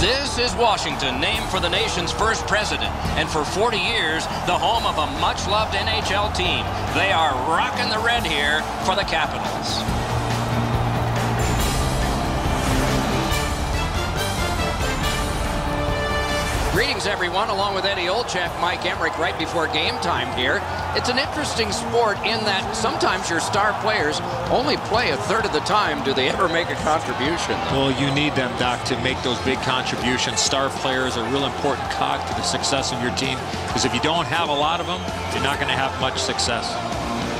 This is Washington, named for the nation's first president, and for 40 years, the home of a much-loved NHL team. They are rocking the red here for the Capitals. Greetings, everyone. Along with Eddie Olczyk, Mike Emrick, right before game time here. It's an interesting sport in that sometimes your star players only play a third of the time. Do they ever make a contribution? Well, you need them, Doc, to make those big contributions. Star players are a real important cog to the success of your team because if you don't have a lot of them, you're not going to have much success.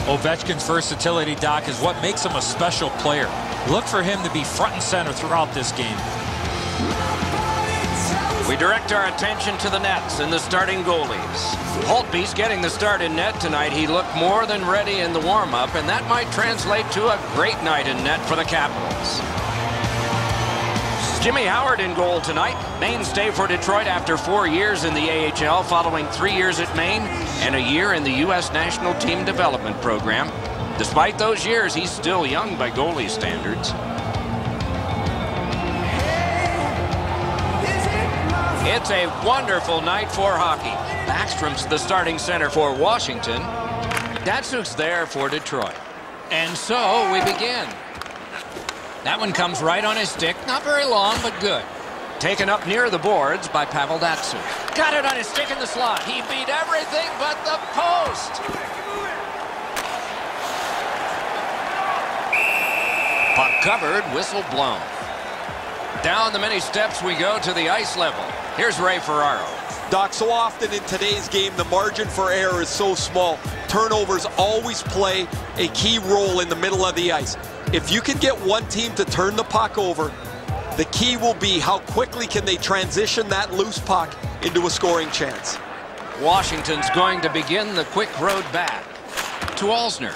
Ovechkin's versatility, Doc, is what makes him a special player. Look for him to be front and center throughout this game. We direct our attention to the nets and the starting goalies. Holtby's getting the start in net tonight. He looked more than ready in the warm-up, and that might translate to a great night in net for the Capitals. Jimmy Howard in goal tonight. Mainstay for Detroit after four years in the AHL, following three years at Maine and a year in the U.S. National Team Development Program. Despite those years, he's still young by goalie standards. It's a wonderful night for hockey. Backstrom's the starting center for Washington. Datsyuk's there for Detroit. And so we begin. That one comes right on his stick. Not very long, but good. Taken up near the boards by Pavel Datsyuk. Got it on his stick in the slot. He beat everything but the post. Puck covered, whistle blown. Down the many steps we go to the ice level. Here's Ray Ferraro. Doc, so often in today's game, the margin for error is so small. Turnovers always play a key role in the middle of the ice. If you can get one team to turn the puck over, the key will be how quickly can they transition that loose puck into a scoring chance. Washington's going to begin the quick road back to Alzner.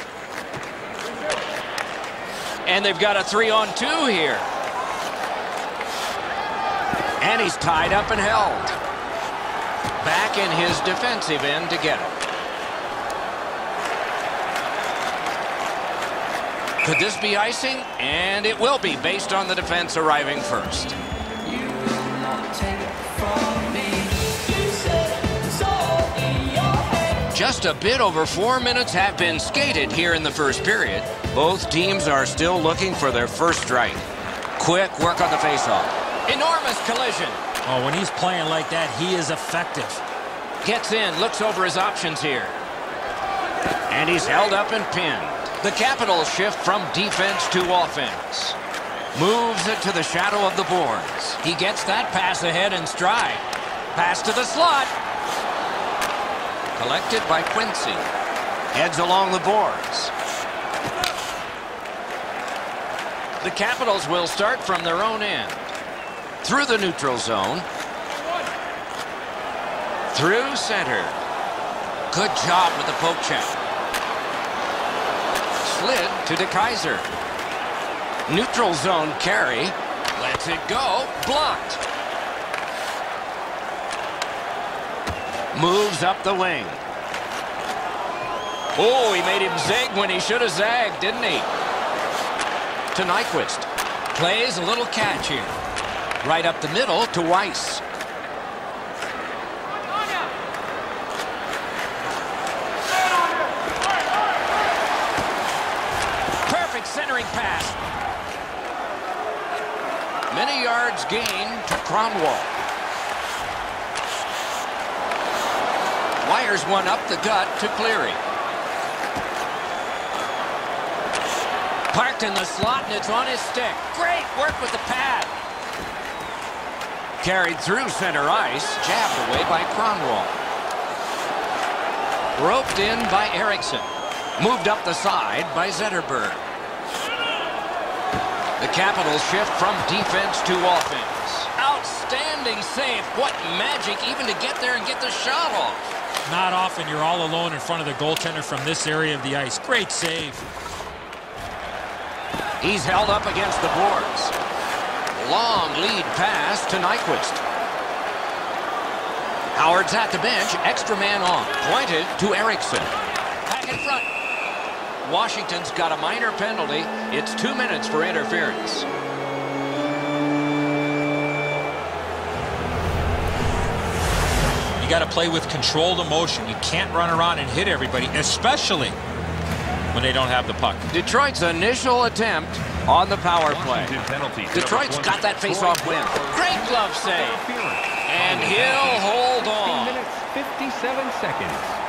And they've got a three-on-two here. And he's tied up and held. Back in his defensive end to get it. Could this be icing? And it will be based on the defense arriving first. Just a bit over four minutes have been skated here in the first period. Both teams are still looking for their first strike. Quick work on the faceoff. Enormous collision. Oh, when he's playing like that, he is effective. Gets in, looks over his options here. And he's held up and pinned. The Capitals shift from defense to offense. Moves it to the shadow of the boards. He gets that pass ahead and stride. Pass to the slot. Collected by Quincey. Heads along the boards. The Capitals will start from their own end through the neutral zone. Through center. Good job with the poke check. Slid to DeKeyser. Neutral zone carry. Lets it go. Blocked. Moves up the wing. Oh, he made him zig when he should have zagged, didn't he? To Nyquist. Plays a little catch here. Right up the middle to Weiss. Perfect centering pass. Many yards gained to Kronwall. Wires one up the gut to Cleary. Parked in the slot, and it's on his stick. Great work with the pad. Carried through center ice, jabbed away by Kronwall. Roped in by Ericsson. Moved up the side by Zetterberg. The Capitals shift from defense to offense. Outstanding save. What magic even to get there and get the shot off. Not often you're all alone in front of the goaltender from this area of the ice. Great save. He's held up against the boards. Long lead pass to Nyquist. Howard's at the bench. Extra man on. Pointed to Ericsson. Back in front. Washington's got a minor penalty. It's two minutes for interference. You got to play with controlled emotion. You can't run around and hit everybody, especially when they don't have the puck. Detroit's initial attempt on the power play. Detroit's got that face-off win. Great glove save. And he'll hold on. minutes, 57 seconds.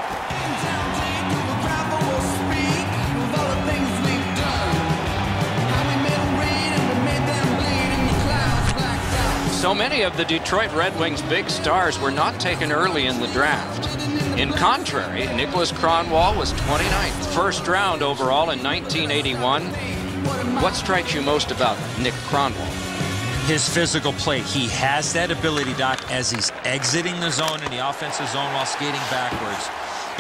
So many of the Detroit Red Wings' big stars were not taken early in the draft. In contrary, Nicholas Kronwall was 29th, first round overall in 1981. What strikes you most about Nick Kronwall? His physical play. He has that ability, Doc, as he's exiting the zone in the offensive zone while skating backwards,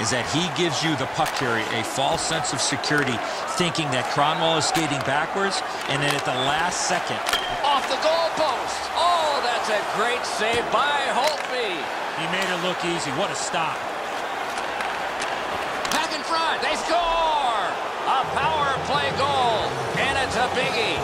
is that he gives you the puck carry a false sense of security, thinking that Kronwall is skating backwards, and then at the last second, Off the goalpost. Oh, that's a great save by Holtby. he made it look easy. What a stop. Back in front. They score. A power play goal. Biggie.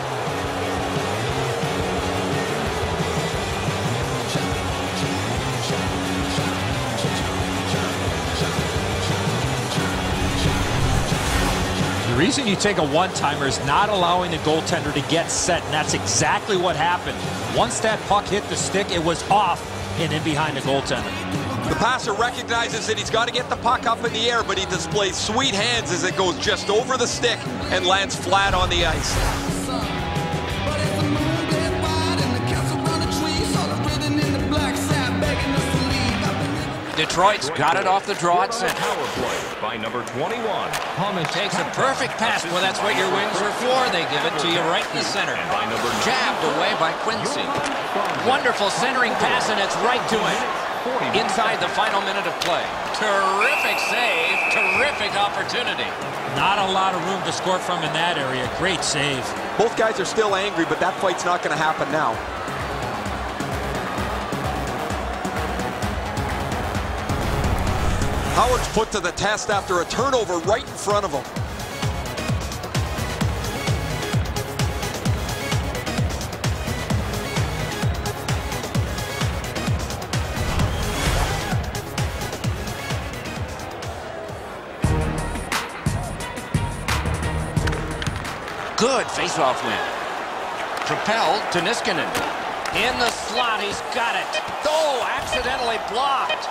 The reason you take a one-timer is not allowing the goaltender to get set, and that's exactly what happened. Once that puck hit the stick, it was off and in behind the goaltender. The passer recognizes that he's got to get the puck up in the air, but he displays sweet hands as it goes just over the stick and lands flat on the ice. Detroit's got it off the draw at center. Power play by number 21. Thomas Takes a perfect pass. Well, that's what your wings are for. They give it to you right in the center. And by number Jabbed away by Quincey. Wonderful centering pass, and it's right to him. Inside the final minute of play. Terrific save. Terrific opportunity. Not a lot of room to score from in that area. Great save. Both guys are still angry, but that fight's not going to happen now. Howard's put to the test after a turnover right in front of him. Face-off win. Propelled to Niskanen. In the slot, he's got it. Oh, accidentally blocked.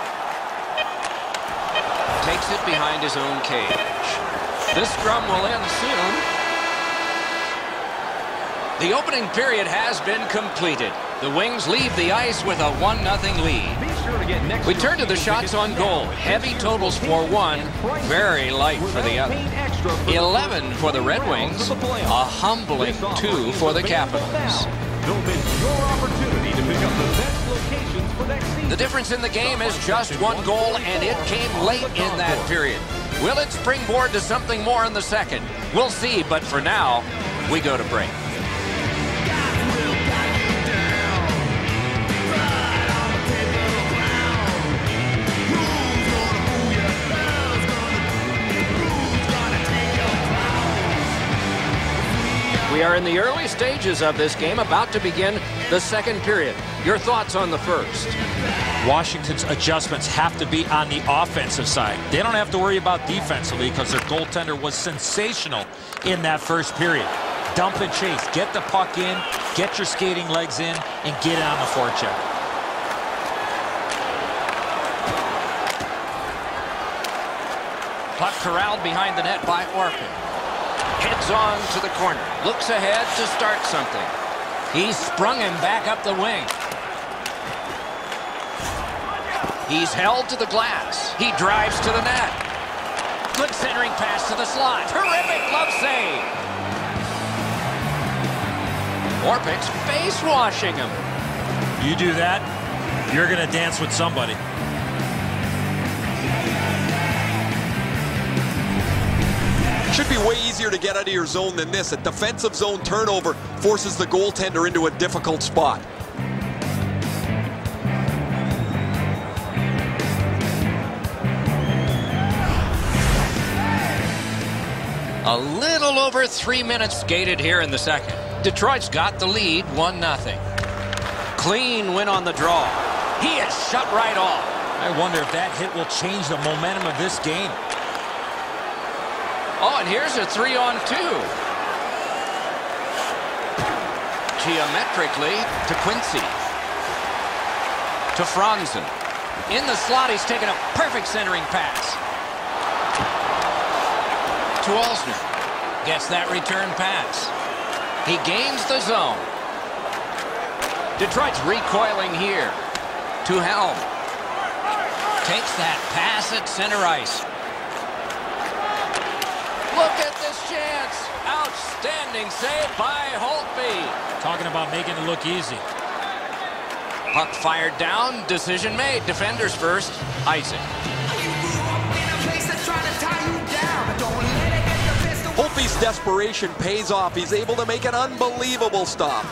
Takes it behind his own cage. This scrum will end soon. The opening period has been completed. The Wings leave the ice with a 1-0 lead. Be sure to get next We turn to the shots on goal. Heavy totals for one, very light for the other. 11 for the Red Wings, a humbling 2 for the Capitals. Don't miss your opportunity to pick up the best locations for next season. The difference in the game is just one goal, and it came late in that period. Will it springboard to something more in the second? We'll see, but for now, we go to break. We are in the early stages of this game, about to begin the second period. Your thoughts on the first? Washington's adjustments have to be on the offensive side. They don't have to worry about defensively because their goaltender was sensational in that first period. Dump and chase. Get the puck in, get your skating legs in, and get it on the forecheck. Puck corralled behind the net by Orpik. Heads on to the corner. Looks ahead to start something. He sprung him back up the wing. He's held to the glass. He drives to the net. Good centering pass to the slot. Terrific glove save. Orpik's face washing him. You do that, you're going to dance with somebody. Should be way easier to get out of your zone than this. A defensive zone turnover forces the goaltender into a difficult spot. A little over three minutes skated here in the second. Detroit's got the lead, 1-0. Clean win on the draw. He is shut right off. I wonder if that hit will change the momentum of this game. Oh, and here's a three on two. Geometrically to Quincey. To Franzen. In the slot, he's taken a perfect centering pass. To Alzner. Gets that return pass. He gains the zone. Detroit's recoiling here. To Helm. Takes that pass at center ice. Look at this chance. Outstanding save by Holtby. Talking about making it look easy. Puck fired down. Decision made. Defenders first. Isaac. Holtby's desperation pays off. He's able to make an unbelievable stop.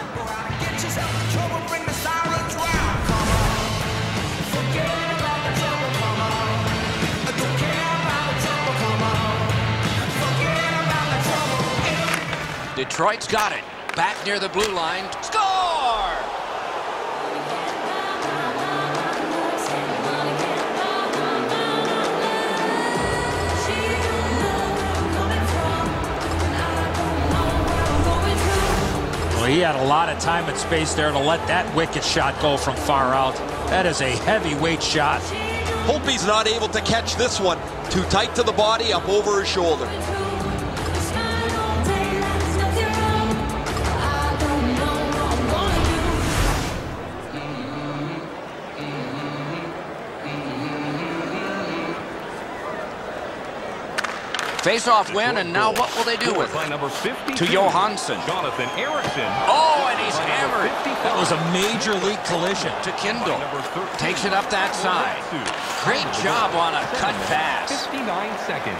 Detroit's got it. Back near the blue line. Score! Well, he had a lot of time and space there to let that wicked shot go from far out. That is a heavyweight shot. Hope he's not able to catch this one. Too tight to the body, up over his shoulder. Face-off win, and now what will they do with it? To Johansson. Jonathan Ericsson. Oh, and he's By hammered. 55, That was a major league collision. To Kindl. Takes it up that side. Great job on a cut pass. 59 seconds.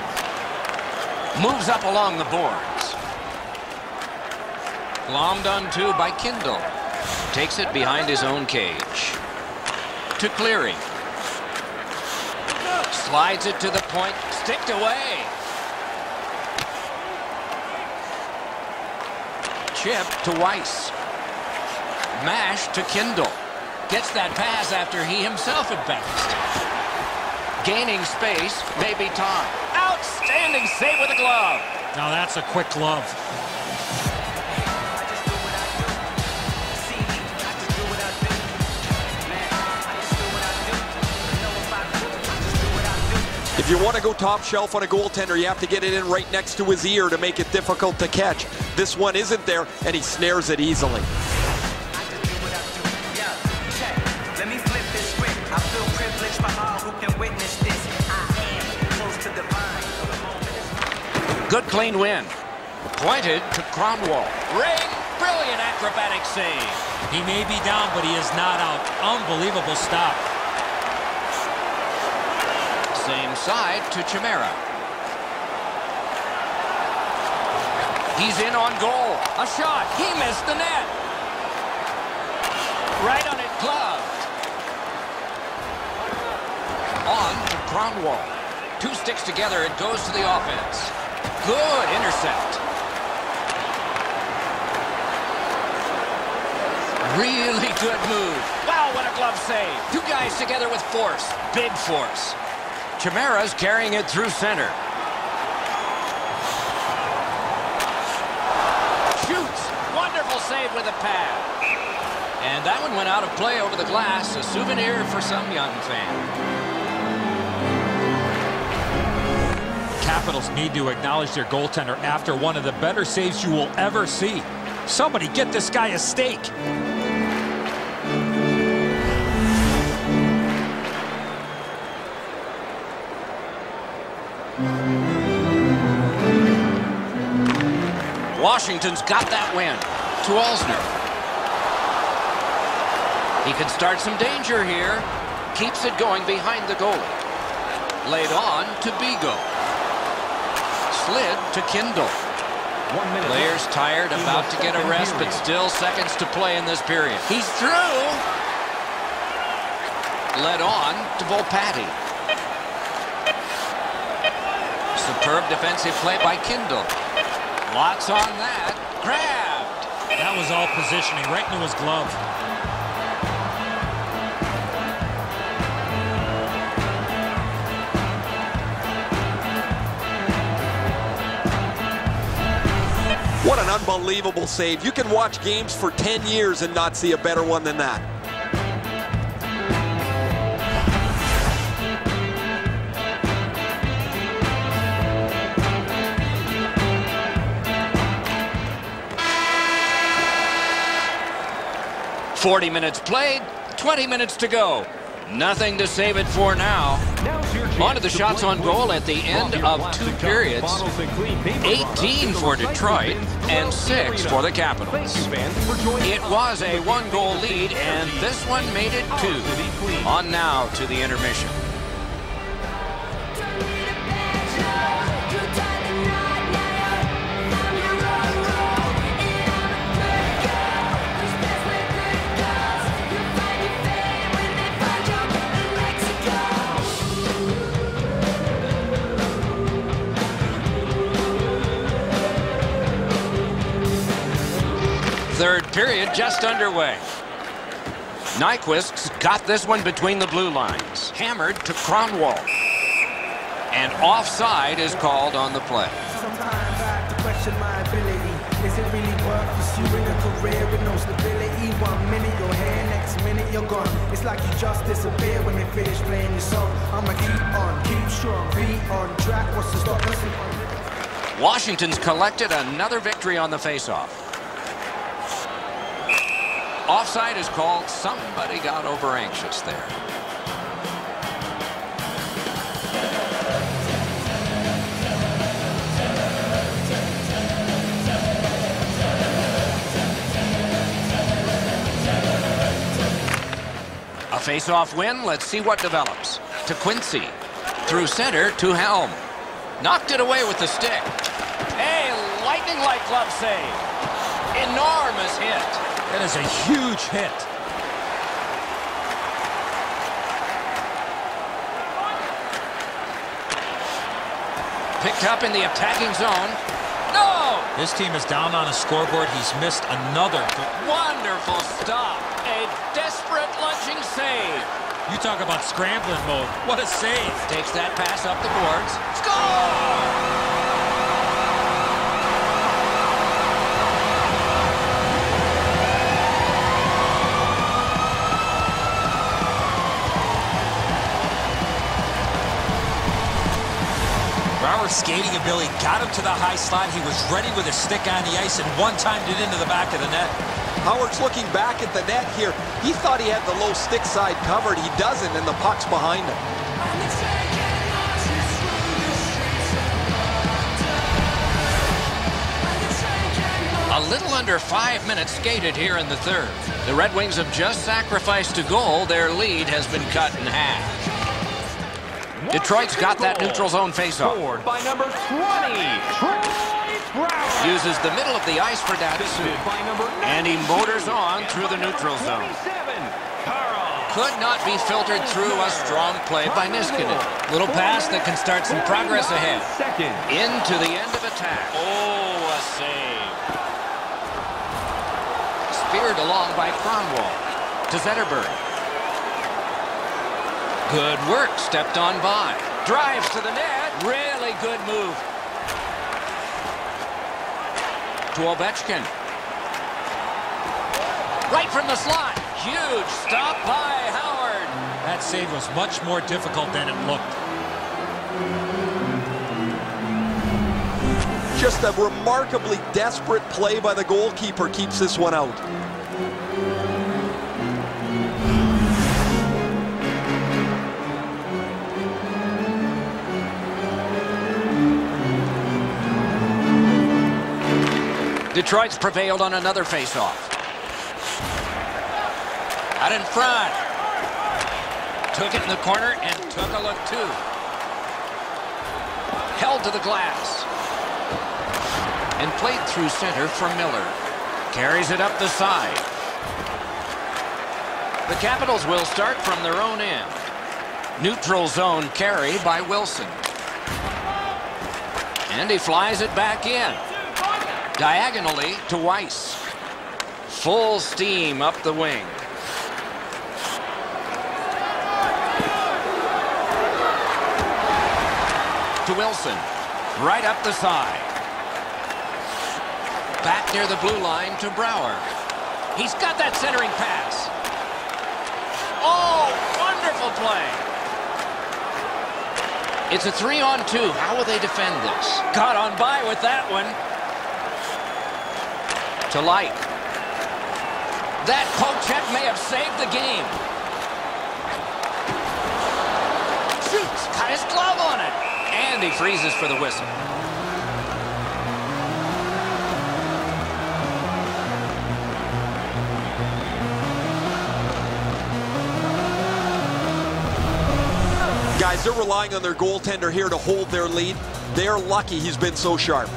Moves up along the boards. Glommed on two by Kindl. Takes it behind his own cage. To Cleary. Slides it to the point. Sticked away. Chip to Weiss. Mash to Kindl. Gets that pass after he himself advanced. Gaining space, maybe time. Outstanding save with a glove. Now that's a quick glove. If you want to go top shelf on a goaltender, you have to get it in right next to his ear to make it difficult to catch. This one isn't there, and he snares it easily. Let me flip this script. I feel privileged for all who can witness this. I am close to divine. So the moment is Good clean win. Pointed to Kronwall. Ray, brilliant acrobatic save. He may be down, but he is not out. Unbelievable stop. Same side to Chimera. He's in on goal. A shot. He missed the net. Right on it, gloved. On to Kronwall. Two sticks together. It goes to the offense. Good intercept. Really good move. Wow, what a glove save. Two guys together with force. Big force. Chimera's carrying it through center. Shoots. Wonderful save with a pad. And that one went out of play over the glass. A souvenir for some young fan. Capitals need to acknowledge their goaltender after one of the better saves you will ever see. Somebody get this guy a steak. Washington's got that win. To Alzner. He can start some danger here. Keeps it going behind the goalie. Laid on to Beagle. Slid to Kindl. One minute. Players tired, In about to get a second rest, but still seconds to play in this period. He's through. Led on to Volpatti. Superb defensive play by Kindl. Locks on that. Grabbed. That was all positioning right into his glove. What an unbelievable save. You can watch games for 10 years and not see a better one than that. Forty minutes played, 20 minutes to go. Nothing to save it for now. On to the shots on goal at the end of two periods. bottles, and clean paper 18 for Detroit and 6 for the Capitals. It was a one-goal lead, and this one made it two. On now to the intermission. Third period just underway. Nyquist's got this one between the blue lines. Hammered to Kronwall. And offside is called on the play. Sometimes I have to question my ability. Is it really worth pursuing a career with no stability? One minute you're here, next minute you're gone. It's like you just disappear when you finish playing your song. I'ma keep on, keep strong, be on track. What's to stop us? Washington's collected another victory on the faceoff. Offside is called. Somebody got over anxious there. A face-off win. Let's see what develops. To Quincey. Through center to Helm. Knocked it away with the stick. A lightning-like glove save. Enormous hit. That is a huge hit. Picked up in the attacking zone. No! This team is down on a scoreboard. He's missed another. Wonderful stop. A desperate lunging save. You talk about scrambling mode. What a save. Takes that pass up the boards. Score! Brouwer's skating ability got him to the high slot. He was ready with a stick on the ice and one timed it into the back of the net. Howard's looking back at the net here. He thought he had the low stick side covered. He doesn't, and the puck's behind him. A little under five minutes skated here in the third. The Red Wings have just sacrificed a goal. Their lead has been cut in half. Detroit's got that neutral zone faceoff. By number 20, Troy Brouwer. Uses the middle of the ice for Datsu. Assisted by number And he motors on through the neutral zone. Could not be filtered through a strong play by Niskanen. Little pass that can start some progress ahead. Into the end of attack. Oh, a save. Speared along by Kronwall. To Zetterberg. Good work. Stepped on by. Drives to the net. Really good move. To Ovechkin. Right from the slot. Huge stop by Howard. That save was much more difficult than it looked. Just a remarkably desperate play by the goalkeeper keeps this one out. Detroit's prevailed on another faceoff. Out in front. Took it in the corner and took a look too. Held to the glass. And played through center for Miller. Carries it up the side. The Capitals will start from their own end. Neutral zone carry by Wilson. And he flies it back in. Diagonally to Weiss. Full steam up the wing. To Wilson. Right up the side. Back near the blue line to Brouwer. He's got that centering pass. Oh, wonderful play. It's a three-on-two. How will they defend this? Got on by with that one. To Light. That poke check may have saved the game. Shoots. Got his glove on it. And he freezes for the whistle. Guys, they're relying on their goaltender here to hold their lead. They're lucky he's been so sharp.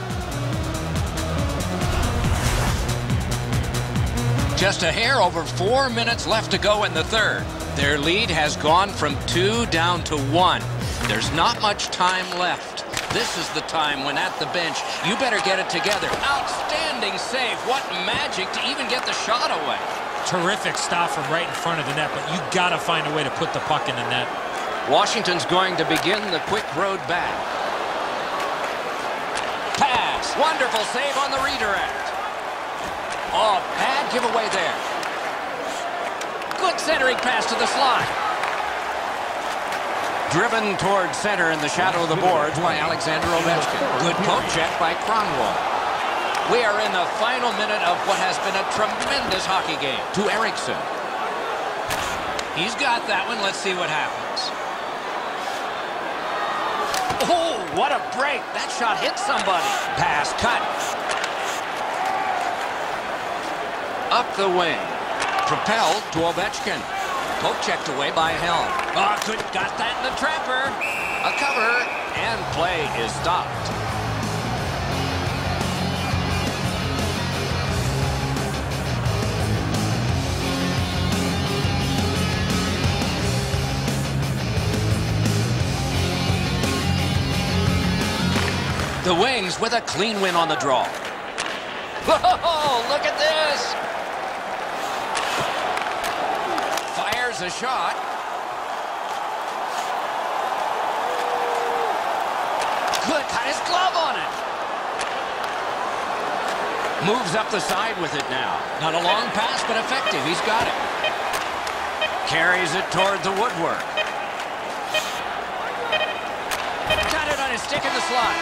Just a hair over four minutes left to go in the third. Their lead has gone from two down to one. There's not much time left. This is the time when at the bench, you better get it together. Outstanding save. What magic to even get the shot away. Terrific stop from right in front of the net, but you got to find a way to put the puck in the net. Washington's going to begin the quick road back. Pass. Wonderful save on the redirect. Oh, bad giveaway there. Good centering pass to the slot. Driven toward center in the shadow of the boards by Alexander Ovechkin. Good poke check by Kronwall. We are in the final minute of what has been a tremendous hockey game. To Ericsson. He's got that one. Let's see what happens. Oh, what a break. That shot hit somebody. Pass cut. Up the wing. Propelled to Ovechkin. Poke checked away by Helm. Ah, oh, good. Got that in the trapper. A cover, and play is stopped. The Wings with a clean win on the draw. Whoa, look at this. A shot. Good, got his glove on it. Moves up the side with it now. Not a long pass, but effective. He's got it. Carries it toward the woodwork. Got it on his stick in the slot.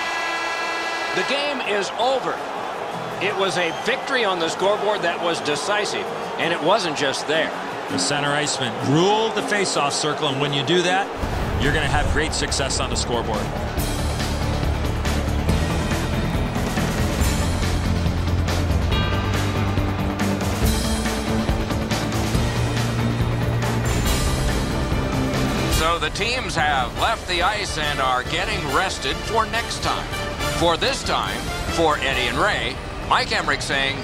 The game is over. It was a victory on the scoreboard that was decisive, and it wasn't just there. The center iceman ruled the faceoff circle, and when you do that, you're going to have great success on the scoreboard. So the teams have left the ice and are getting rested for next time. For this time, for Eddie and Ray, Mike Emrick saying